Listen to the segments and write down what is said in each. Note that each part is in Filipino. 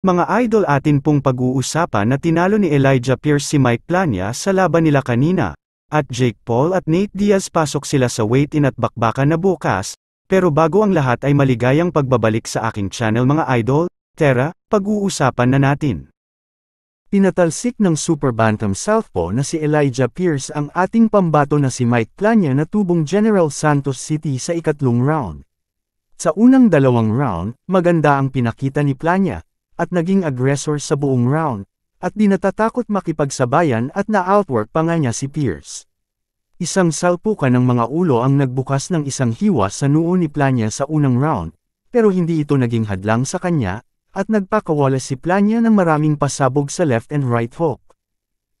Mga idol atin pong pag-uusapan na tinalo ni Elijah Pierce si Mike Plania sa laban nila kanina. At Jake Paul at Nate Diaz pasok sila sa weight-in at bakbakan na bukas, pero bago ang lahat ay maligayang pagbabalik sa aking channel mga idol, Tara, pag-uusapan na natin. Pinatalsik ng Super Bantam Southpaw na si Elijah Pierce ang ating pambato na si Mike Plania na tubong General Santos City sa ikatlong round. Sa unang dalawang round, maganda ang pinakita ni Plania, at naging aggressor sa buong round, at di natatakot makipagsabayan at na-outwork pa nga niya si Pierce. Isang salpukan ng mga ulo ang nagbukas ng isang hiwa sa noo ni Plania sa unang round, pero hindi ito naging hadlang sa kanya, at nagpakawala si Plania ng maraming pasabog sa left and right hook.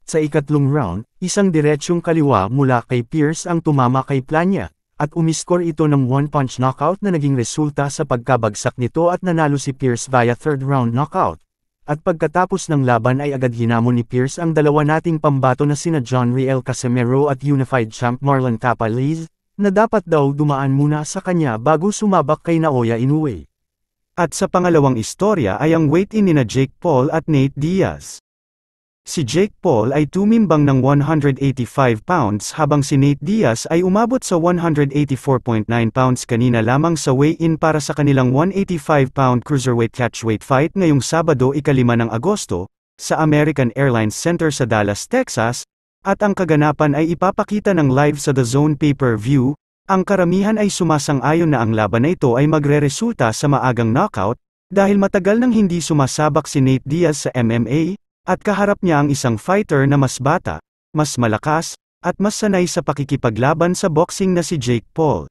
Sa ikatlong round, isang diretsyong kaliwa mula kay Pierce ang tumama kay Plania, at umiskor ito ng one-punch knockout na naging resulta sa pagkabagsak nito at nanalo si Pierce via third round knockout. At pagkatapos ng laban ay agad hinamon ni Pierce ang dalawa nating pambato na sina John Riel Casimero at Unified Champ Marlon Tapaliz, na dapat daw dumaan muna sa kanya bago sumabak kay Naoya Inoue. At sa pangalawang istorya ay ang weight-in ni na Jake Paul at Nate Diaz. Si Jake Paul ay tumimbang ng 185 pounds habang si Nate Diaz ay umabot sa 184.9 pounds kanina lamang sa weigh-in para sa kanilang 185-pound cruiserweight catchweight fight ngayong Sabado ikalima ng Agosto, sa American Airlines Center sa Dallas, Texas, at ang kaganapan ay ipapakita ng live sa The Zone pay-per-view, ang karamihan ay sumasang-ayon na ang laban na ito ay magre-resulta sa maagang knockout, dahil matagal nang hindi sumasabak si Nate Diaz sa MMA, at kaharap niya ang isang fighter na mas bata, mas malakas, at mas sanay sa pakikipaglaban sa boxing na si Jake Paul.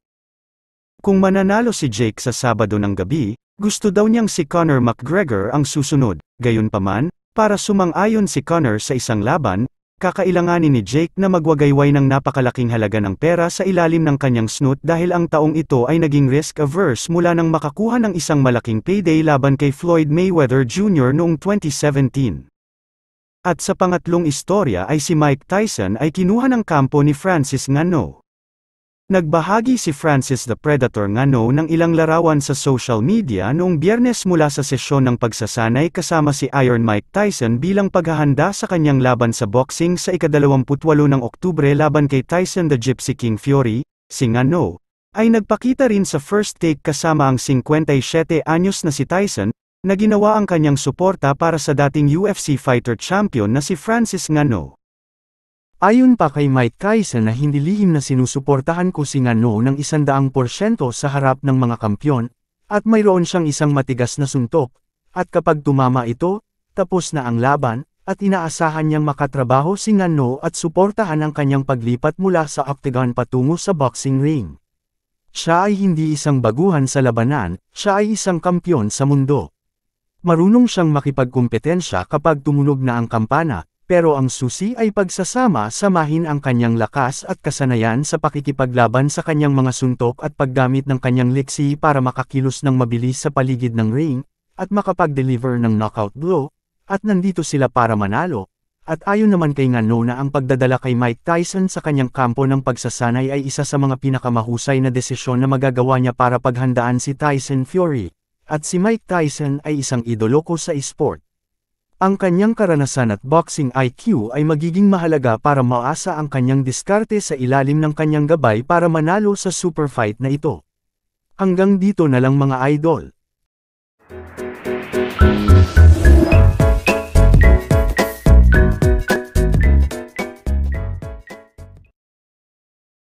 Kung mananalo si Jake sa Sabado ng gabi, gusto daw niyang si Conor McGregor ang susunod, gayunpaman, para sumang-ayon si Conor sa isang laban, kakailanganin ni Jake na magwagayway ng napakalaking halaga ng pera sa ilalim ng kanyang snoot dahil ang taong ito ay naging risk-averse mula nang makakuha ng isang malaking payday laban kay Floyd Mayweather Jr. noong 2017. At sa pangatlong istorya ay si Mike Tyson ay kinuha ng kampo ni Francis Ngano. Nagbahagi si Francis the Predator Ngano ng ilang larawan sa social media noong biyernes mula sa sesyon ng pagsasanay kasama si Iron Mike Tyson bilang paghahanda sa kanyang laban sa boxing sa ikadalawamputwalo ng Oktubre laban kay Tyson the Gypsy King Fury, si Ngano, ay nagpakita rin sa first take kasama ang 57 anyos na si Tyson, na ginawa ang kanyang suporta para sa dating UFC fighter champion na si Francis Ngano. Ayon pa kay Mike Tyson na hindi lihim na sinusuportahan ko si Ngano ng isandaang porsyento sa harap ng mga kampyon, at mayroon siyang isang matigas na suntok, at kapag tumama ito, tapos na ang laban, at inaasahan niyang makatrabaho si Ngano at suportahan ang kanyang paglipat mula sa octagon patungo sa boxing ring. Siya ay hindi isang baguhan sa labanan, siya ay isang kampyon sa mundo. Marunong siyang makipagkumpetensya kapag tumunog na ang kampana, pero ang susi ay pagsasama samahin ang kanyang lakas at kasanayan sa pakikipaglaban sa kanyang mga suntok at paggamit ng kanyang liksi para makakilos ng mabilis sa paligid ng ring, at makapag-deliver ng knockout blow, at nandito sila para manalo. At ayon naman kay Ngano na ang pagdadala kay Mike Tyson sa kanyang kampo ng pagsasanay ay isa sa mga pinakamahusay na desisyon na magagawa niya para paghandaan si Tyson Fury. At si Mike Tyson ay isang idolo ko sa esport. Ang kanyang karanasan at boxing IQ ay magiging mahalaga para maasa ang kanyang diskarte sa ilalim ng kanyang gabay para manalo sa super fight na ito. Hanggang dito na lang mga idol.